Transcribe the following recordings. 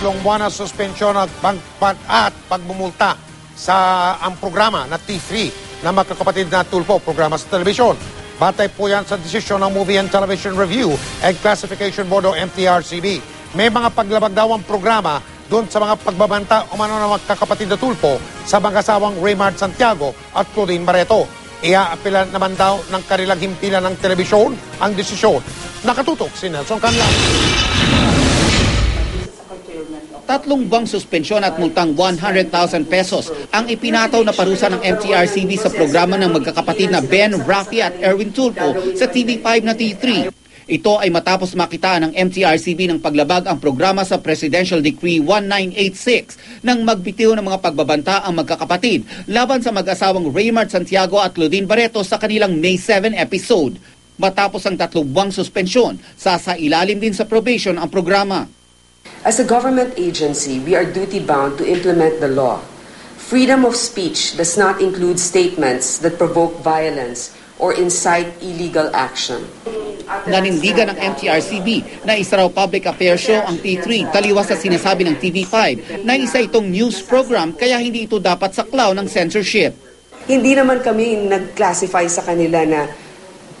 tatlong buwan na suspensyon at, pag, pag, at pagbumulta sa ang programa na T3 na magkakapatid na Tulfo, programa sa telebisyon. Batay po yan sa desisyon ng Movie and Television Review and Classification Board o MTRCB. May mga paglabag daw ang programa doon sa mga pagbabanta o mano na magkakapatid na Tulfo sa mag-asawang Raymart Santiago at Claudine Barreto. Iaapila naman daw ng kanilang himpilan ng telebisyon ang desisyon. Nakatutok si Nelson Canlas. Tatlong buwang suspensyon at multang 100,000 pesos ang ipinataw na parusa ng MTRCB sa programa ng magkakapatid na Ben, Rafi at Erwin Tulfo sa TV5 na T3. Ito ay matapos makita ng MTRCB ng paglabag ang programa sa Presidential Decree 1986 nang magbitiw ng mga pagbabanta ang magkakapatid laban sa mag-asawang Raymart Santiago at Claudine Barreto sa kanilang May 7 episode. Matapos ang tatlong buwang suspensyon, sasailalim din sa probation ang programa. As a government agency, we are duty bound to implement the law. Freedom of speech does not include statements that provoke violence or incite illegal action. Nanindigan ng MTRCB na isa raw public affairs show ang T3 taliwas sa sinasabi ng TV5 na isa itong news program kaya hindi ito dapat saklaw ng censorship. Hindi naman kami nag-classify sa kanila na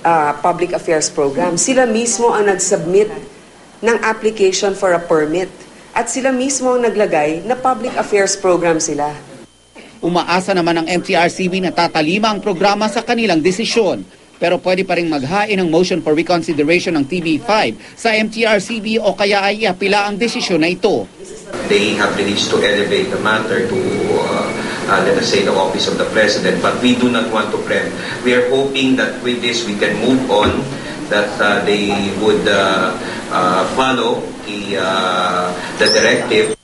ah, public affairs program. Sila mismo ang nag-submit ng application for a permit. At sila mismo ang naglagay na public affairs program sila. Umaasa naman ng MTRCB na tatalima ang programa sa kanilang desisyon. Pero pwede pa rin maghain ng motion for reconsideration ng TV5 sa MTRCB o kaya ay iapila ang desisyon na ito. They have the to elevate the matter to, uh, uh, let us say, the office of the president. But we do not want to preempt. We are hoping that with this we can move on, that uh, they would uh, uh, follow the, uh, the directive.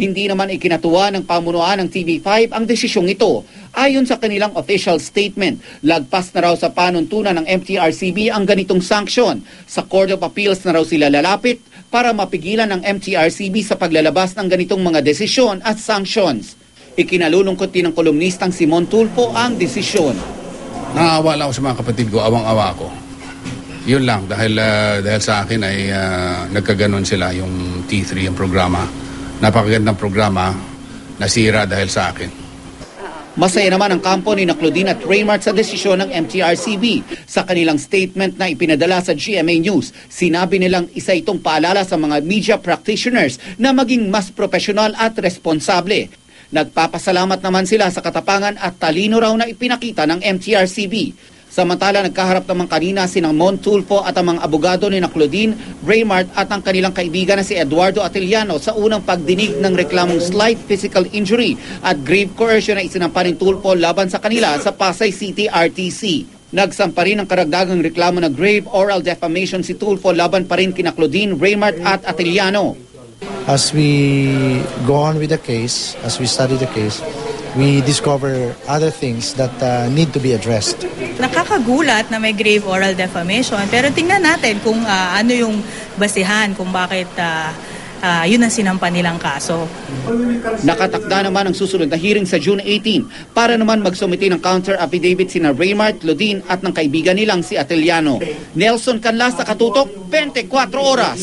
Hindi naman ikinatuwa ng pamunuan ng TV5 ang desisyong ito. Ayon sa kanilang official statement, lagpas na raw sa panuntunan ng MTRCB ang ganitong sanksyon. Sa Court of Appeals na raw sila lalapit para mapigilan ng MTRCB sa paglalabas ng ganitong mga desisyon at sanctions. Ikinalulungkot din ng kolumnistang Simon Tulfo ang desisyon. Lang ako sa mga kapatid ko, awang-awa ako. Yun lang, dahil, ah, dahil sa akin ay ah, nagkaganon sila yung T3, yung programa. Napakagandang programa, nasira dahil sa akin. Masaya naman ang kampo ni Claudine at Raymart sa desisyon ng MTRCB. Sa kanilang statement na ipinadala sa GMA News, sinabi nilang isa itong paalala sa mga media practitioners na maging mas profesional at responsable. Nagpapasalamat naman sila sa katapangan at talino raw na ipinakita ng MTRCB. Samantala, nagkaharap naman kanina si Mon Tulfo at ang mga abogado ni na Claudine, Raymart at ang kanilang kaibigan na si Eduardo Atiliano sa unang pagdinig ng reklamong slight physical injury at grave coercion na isinampa ni Tulfo laban sa kanila sa Pasay City RTC. Nagsampa rin ang karagdagang reklamo na grave oral defamation si Tulfo laban pa rin kina Claudine, Raymart at Atiliano. as we go on with the case, as we study the case, we discover other things that uh, need to be addressed. Nakakagulat na may grave oral defamation pero tingnan natin kung ah, ano yung basihan kung bakit ah, ah, yun ang sinampa nilang kaso. Nakatakda naman ang susunod na hearing sa June 18 para naman magsumiti ng counter affidavit sina Raymart, Lodin at ng kaibigan nilang si Ateliano. Nelson Canlas, Katutok, 24 Oras.